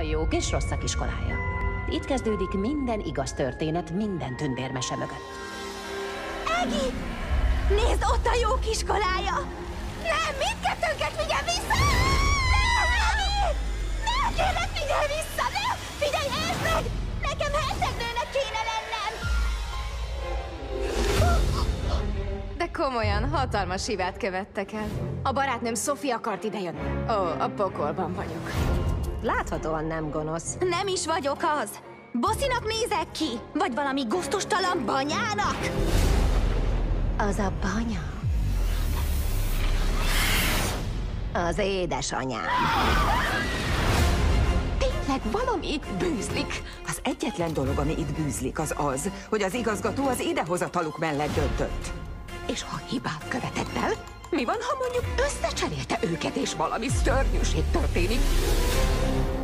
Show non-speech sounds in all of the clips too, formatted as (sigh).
A jók és rosszak iskolája. Itt kezdődik minden igaz történet minden tündérmese mögött. Egi! Nézd, ott a jó kiskolája! Nem, mindkettőnket vigyen vissza! Nem, Egi! Nem, kérlek, figyelj vissza! Nem! Figyelj, értsd meg! Nekem hercegnőnek kéne lennem! De komolyan, hatalmas hibát követtek el. A barátnőm Sophie akart idejönni. Ó, a pokolban vagyok. Láthatóan nem gonosz. Nem is vagyok az! Bosszinak nézek ki? Vagy valami gusztustalan banyának? Az a banya. Az édesanyám. Tényleg valami itt bűzlik. Az egyetlen dolog, ami itt bűzlik, az az, hogy az igazgató az idehozataluk mellett döntött. És ha hibát követett el, mi van, ha mondjuk összecserélte őket, és valami szörnyűség történik?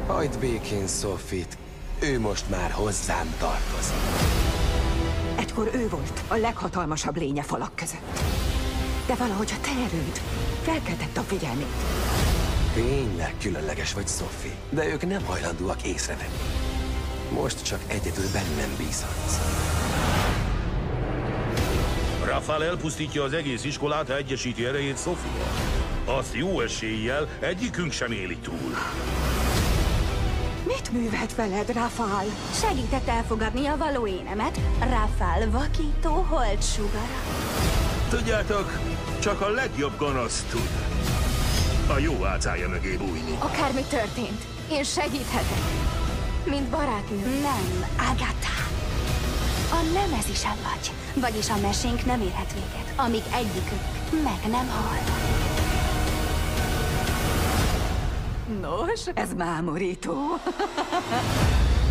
Hagyd békén Sofit. Ő most már hozzám tartozik. Egykor ő volt a leghatalmasabb lénye falak között. De valahogy a te erőd felkeltette a figyelmét. Tényleg különleges vagy, Sophie, de ők nem hajlandóak észrevenni. Most csak egyedül bennem bízhatsz. Rafael elpusztítja az egész iskolát, ha egyesíti erejét Sofia. Azt jó eséllyel egyikünk sem éli túl. Mit művelt veled, Rafael? Segített elfogadni a való énemet, Rafael vakító holtsugara. Tudjátok, csak a legjobb gonosz tud. A jó álcája mögé bújni. Akármi történt, én segíthetek. Mint barátnő. Nem, Agatha. A nemezisen vagy, vagyis a mesénk nem érhet véget, amíg egyikük meg nem hal. Nos, ez mámorító. (laughs)